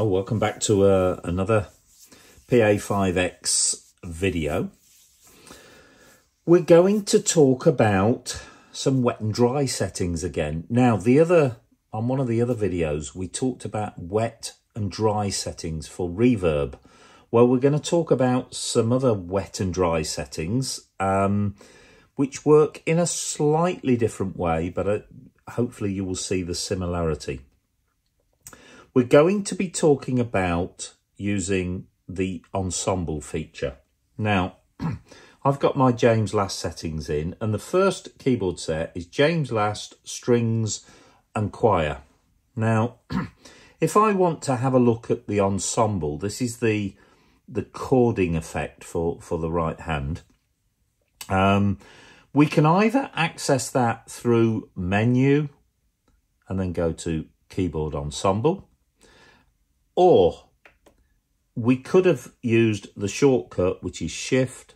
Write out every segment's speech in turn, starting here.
Oh, welcome back to uh, another PA5X video. We're going to talk about some wet and dry settings again. Now, the other on one of the other videos, we talked about wet and dry settings for reverb. Well, we're going to talk about some other wet and dry settings, um, which work in a slightly different way, but uh, hopefully you will see the similarity. We're going to be talking about using the ensemble feature. Now, I've got my James Last settings in, and the first keyboard set is James Last, strings and choir. Now, if I want to have a look at the ensemble, this is the the chording effect for, for the right hand. Um, we can either access that through menu and then go to keyboard ensemble, or we could have used the shortcut, which is Shift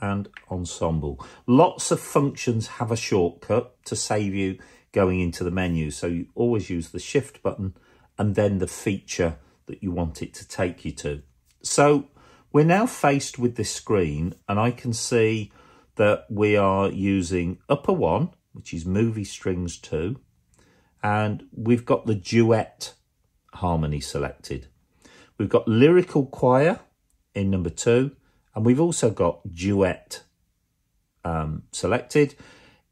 and Ensemble. Lots of functions have a shortcut to save you going into the menu. So you always use the Shift button and then the feature that you want it to take you to. So we're now faced with this screen and I can see that we are using upper one, which is movie strings two, and we've got the duet harmony selected. We've got lyrical choir in number two, and we've also got duet um, selected.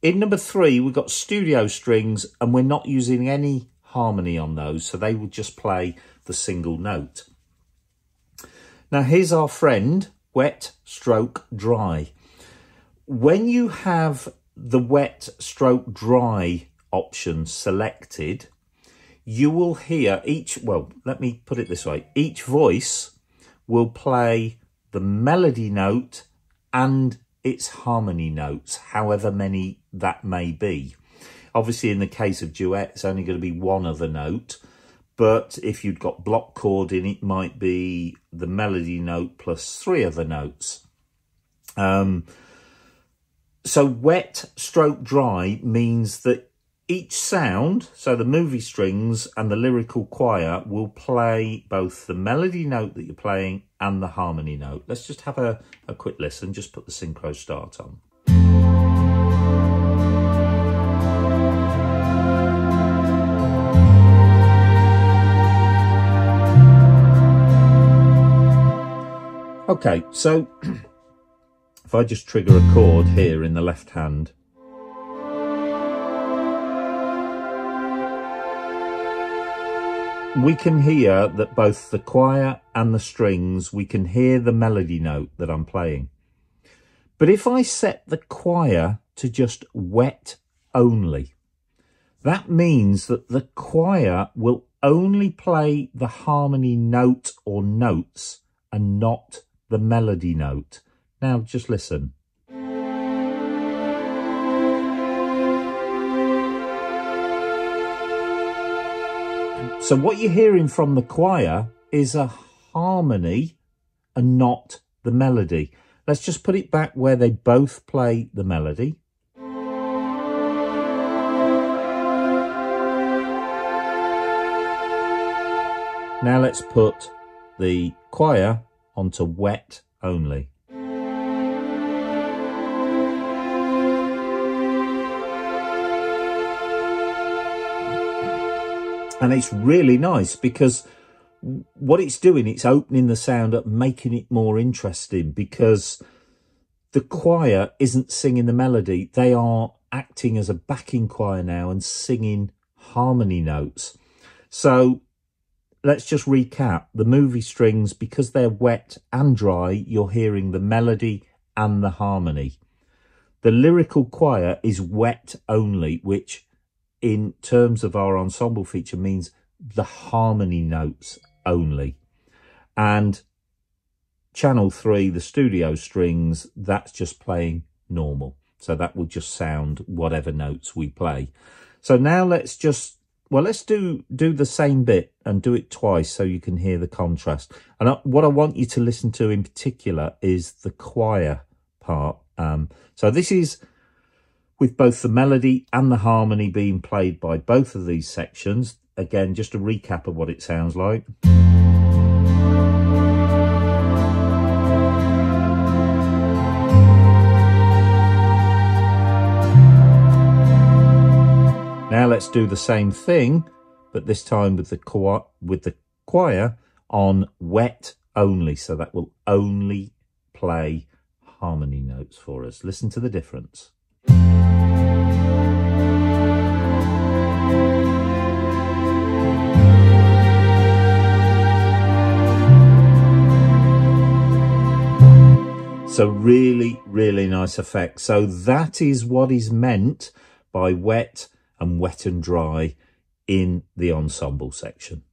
In number three, we've got studio strings, and we're not using any harmony on those, so they will just play the single note. Now, here's our friend, wet stroke dry. When you have the wet stroke dry option selected, you will hear each, well, let me put it this way. Each voice will play the melody note and its harmony notes, however many that may be. Obviously, in the case of duet, it's only going to be one other note. But if you've got block chording, it might be the melody note plus three other notes. Um, so wet stroke dry means that each sound, so the movie strings and the lyrical choir, will play both the melody note that you're playing and the harmony note. Let's just have a, a quick listen, just put the synchro start on. Okay, so if I just trigger a chord here in the left hand, we can hear that both the choir and the strings, we can hear the melody note that I'm playing. But if I set the choir to just wet only, that means that the choir will only play the harmony note or notes and not the melody note. Now just listen. So what you're hearing from the choir is a harmony and not the melody. Let's just put it back where they both play the melody. Now let's put the choir onto wet only. And it's really nice because what it's doing, it's opening the sound up, making it more interesting because the choir isn't singing the melody. They are acting as a backing choir now and singing harmony notes. So let's just recap. The movie strings, because they're wet and dry, you're hearing the melody and the harmony. The lyrical choir is wet only, which in terms of our ensemble feature means the harmony notes only. And channel three, the studio strings, that's just playing normal. So that will just sound whatever notes we play. So now let's just, well, let's do, do the same bit and do it twice so you can hear the contrast. And what I want you to listen to in particular is the choir part. Um, so this is with both the melody and the harmony being played by both of these sections. Again, just a recap of what it sounds like. Now let's do the same thing, but this time with the with the choir on wet only. So that will only play harmony notes for us. Listen to the difference. So really, really nice effect. So that is what is meant by wet and wet and dry in the ensemble section.